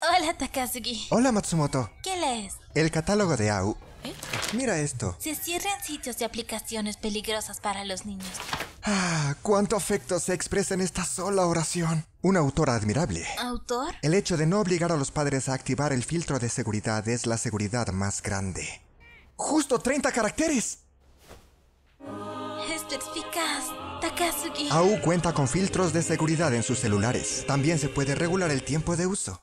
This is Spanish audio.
Hola, Takasugi. Hola Matsumoto. ¿Qué lees? El catálogo de AU. ¿Eh? Mira esto. Se cierran sitios de aplicaciones peligrosas para los niños. Ah, cuánto afecto se expresa en esta sola oración. Una autora admirable. ¿Autor? El hecho de no obligar a los padres a activar el filtro de seguridad es la seguridad más grande. ¡Justo 30 caracteres! Esto eficaz. Takasugi. AU cuenta con filtros de seguridad en sus celulares. También se puede regular el tiempo de uso.